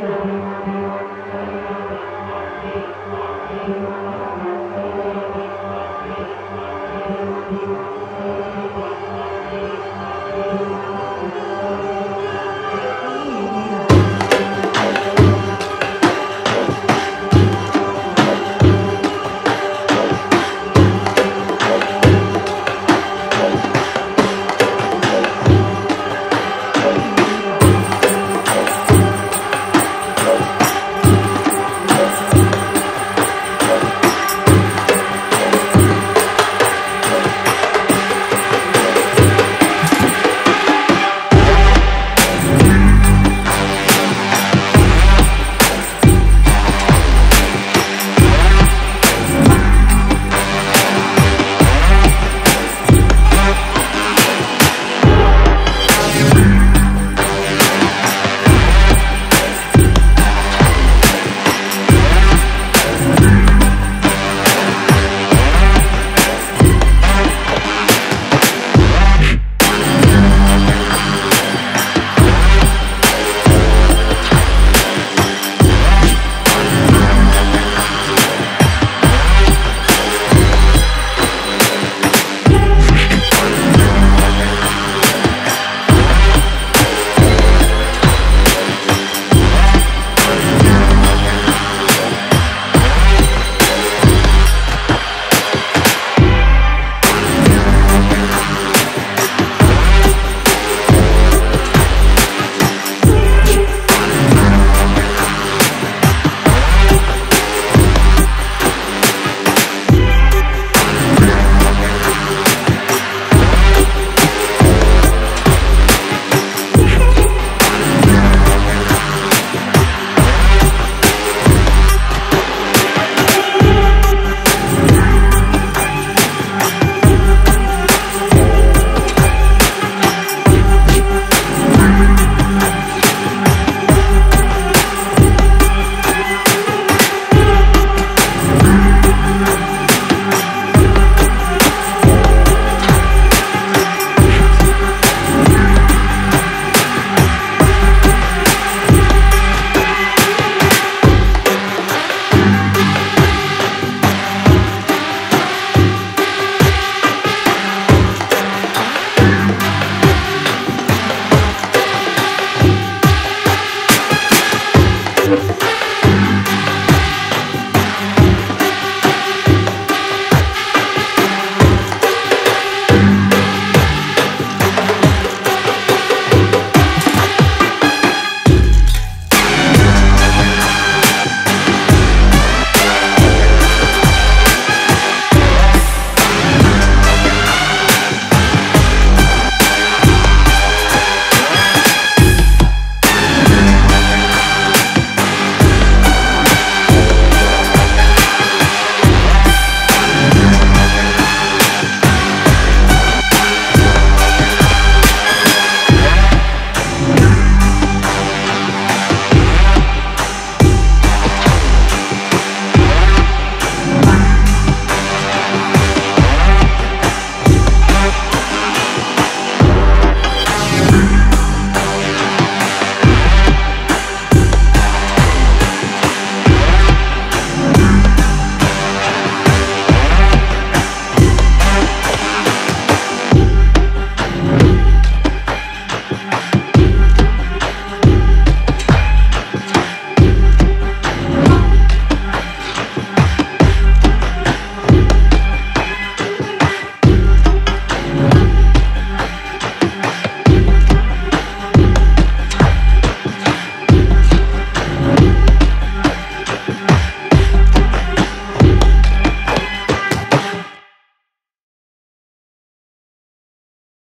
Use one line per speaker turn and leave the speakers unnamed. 어, 아멘.